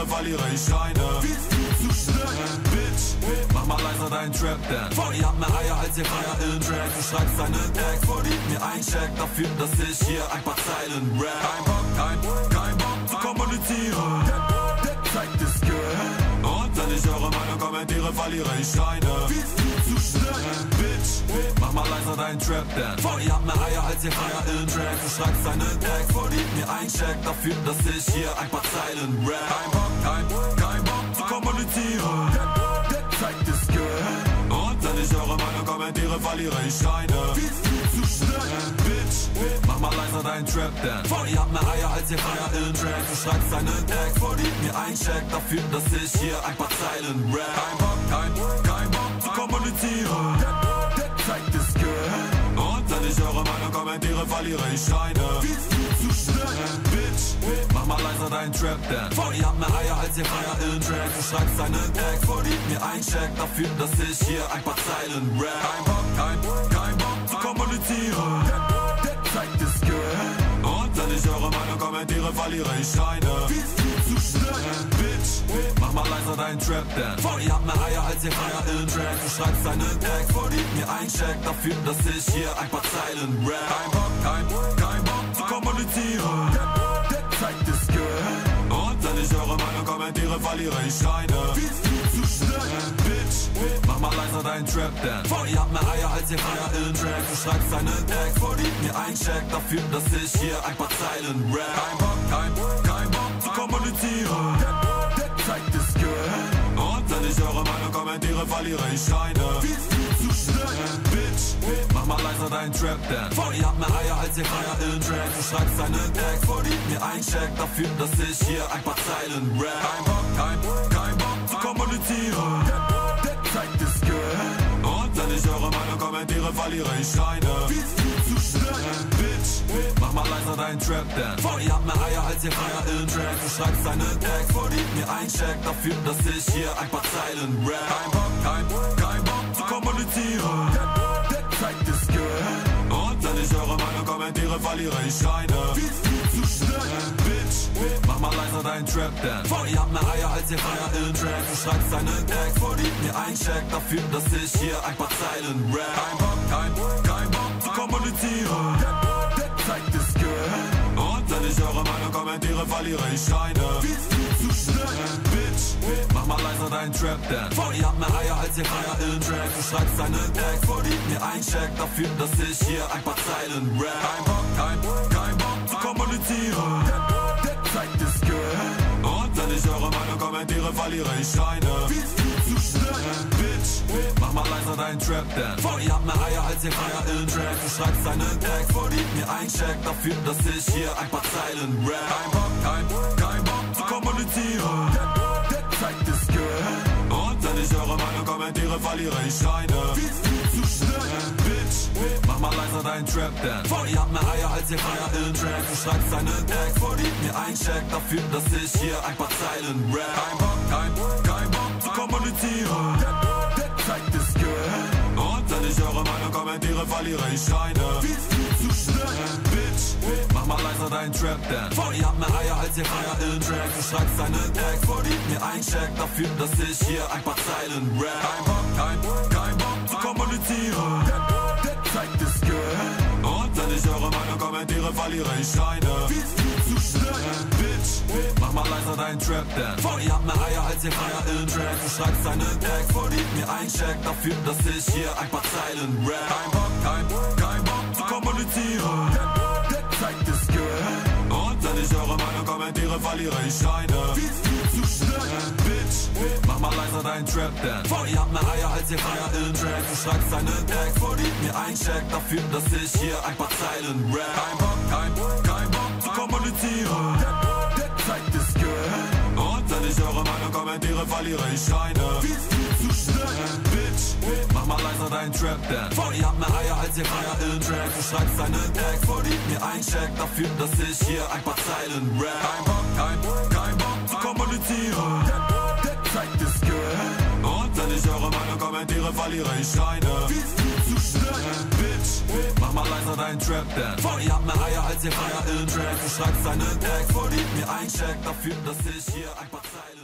kommentiere, verliere ich Scheine. Viel, viel zu schnell, Bitch. Mach mal leiser deinen Trap Dance. Vor ihr habt mehr Eier als ihr Feier in Tracks. Du schreibst deine Tags, verdient mir ein Check dafür, dass ich hier ein paar Zeilen rap. Kein Bock, kein, kein Bock zu kommunizieren. Der, der zeigt es Girl. Und wenn ich eure Meinung kommentiere, verliere ich Scheine. Viel, Mach mal leiser deinen Trap Dance. Vor ihr habt mehr Eier als ihr Feier in Tracks. Du schreibst deine Tags, verdient mir ein Check dafür, dass ich hier ein paar Zeilen rap. Kein Bock, kein, kein Bock zu kommunizieren. Der, zeigt es Girl. Und wenn ich eure Meinung kommentiere, verliere ich Scheine. Viel, zu schnell, Bitch. Mach mal leiser deinen Trap Dance. Vor ihr habt mehr Eier als ihr Feier in Tracks. Du schreibst deine Tags, verdient mir ein Check dafür, dass ich hier ein paar Zeilen rap. Kein Bock, kein, kein Bock zu kommunizieren. Meinung kommentiere, verliere ich Scheine. Viel, viel zu schnell, Bitch. Mach mal leiser deinen Trap Dance. Vor ihr habt mehr Eier als ihr Feier in Tracks. Du schreibst deine Tags, verdient mir ein Check dafür, dass ich hier ein paar Zeilen rap. Kein Bock, kein, kein Bock zu kommunizieren. Der, der zeigt es Girl. Und wenn ich eure Meinung kommentiere, verliere ich Scheine. Viel, viel zu schnell, Bitch. Mach mal leiser deinen Trap Dance. Vor ihr habt mehr Eier als ihr Feier in Tracks. Du schreibst deine Tags, verdient mir ein Check dafür, dass ich hier ein paar Zeilen rap. Kein Bock, kein, kein Bock zu kommunizieren. Der, der zeigt es Girl. Und wenn ich eure Meinung kommentiere, verliere ich Scheine. Viel, viel zu schnell, Bitch. Mach mal leiser deinen Trap Dance. Vor ihr habt mehr Eier als ihr Feier in Tracks. Du schreibst deine Tags, verdient mir ein Check dafür, dass ich hier ein paar Zeilen rap. Kein Bock, kein, kein Bock zu kommunizieren. Zeigt es Girl. Und wenn ich eure Meinung kommentiere, verliere ich Scheine. Viel, viel zu schnell, Bitch. Mach mal leiser deinen Trap Dance. Vor ihr habt mehr Eier als ihr Feier in Tracks. Du schreibst deine Tags, verdient mir ein Check dafür, dass ich hier ein paar Zeilen rap. Kein Bock, kein, kein Bock zu kommunizieren. Der, der zeigt es Girl. Und wenn ich eure Meinung kommentiere, verliere ich Scheine. Viel, viel deinen Trap Dance. Vor ihr habt mehr Eier als ihr Feier in Tracks. Du schreibst deine Tags, verdient mir ein Check dafür, dass ich hier ein paar Zeilen rap. Kein Bock, kein, kein Bock zu kommunizieren. Der, zeigt es Girl. Und wenn ich eure Meinung kommentiere, verliere ich Scheine. Viel, viel zu schnell, Bitch. Mach mal leiser deinen Trap Dance. Vor ihr habt mehr Eier als ihr Feier in Tracks. Du schreibst deine Tags, verdient mir ein Check dafür, dass ich hier ein paar Zeilen rap. Kein Bock, kein, kein Bock zu kommunizieren. Kommentiere, verliere ich Scheine. Viel, viel zu schnell, Bitch. Mach mal leiser deinen Trap Dance. Vor ihr habt mehr Eier als ihr Feier in Tracks. Du schreibst deine Tags, verdient mir ein Check dafür, dass ich hier ein paar Zeilen rap. Kein Bock, kein, kein Bock zu kommunizieren. Der, der zeigt es Girl. Und wenn ich eure Meinung kommentiere, verliere ich Scheine. Viel, viel zu schnell. Mach mal leiser deinen Trap Dance. Vor ihr habt mehr Eier als ihr Feier in Tracks. Du schreibst deine Tags, verdient mir ein Check dafür, dass ich hier ein paar Zeilen rap. Kein Bock, kein, kein Bock zu kommunizieren. Der, der zeigt es Girl. Und wenn ich eure Meinung kommentiere, verliere ich Scheine. Viel, viel zu schnell, Bitch. Mach mal leiser deinen Trap Dance. Vor ihr habt mehr Eier als ihr Feier in Tracks. Du schreibst deine Tags, verdient mir ein Check dafür, dass ich hier ein paar Zeilen rap. Kein Bock, kein, kein Bock zu kommunizieren. Zeigt es Girl. Und wenn ich eure Meinung kommentiere, verliere ich Scheine. Viel, viel zu schnell, Bitch. Mach mal leiser deinen Trap Dance. Vor ihr habt mehr Eier als ihr Feier in Tracks. Du schreibst deine Tags, verdient mir ein Check dafür, dass ich hier ein paar Zeilen rap. Kein Bock, kein, kein Bock zu kommunizieren. Der, der zeigt es Girl. Und wenn ich eure Meinung kommentiere, verliere ich Scheine. Viel, viel zu schnell. Mach mal leiser deinen Trap Dance. Vor ihr habt mehr Eier als ihr Feier in Tracks. Du schreibst deine Tags, verdient mir ein Check dafür, dass ich hier ein paar Zeilen rap. Kein Bock, kein, kein Bock zu kommunizieren. Der, der zeigt es Girl. Und wenn ich eure Meinung kommentiere, verliere ich Scheine. Viel, viel zu schnell, Bitch. Mach mal leiser deinen Trap Dance. Vor ihr habt mehr Eier als ihr Feier in Tracks. Du schreibst deine Tags, verdient mir ein Check dafür, dass ich hier ein paar Zeilen rap. Kein Bock, kein, kein Bock zu kommunizieren. Es Girl. Und wenn ich eure Meinung kommentiere, verliere ich Scheine. Viel, viel zu schnell, Bitch. Mach mal leiser deinen Trap Dance. Vor ihr habt mehr Eier als ihr Feier in Tracks. Du schreibst deine Tags, verdient mir ein Check dafür, dass ich hier ein paar Zeilen rap. Kein Bock, kein, kein Bock zu kommunizieren. Der, der zeigt es Girl. Und wenn ich eure Meinung kommentiere, verliere ich Scheine. Viel, viel zu schnell. Leiser deinen Trap Dance. Vor ihr habt mehr Eier als ihr Feier in Track. Du schreibst deinen Text, verdient mir ein Check dafür, dass ich hier ein paar Zeilen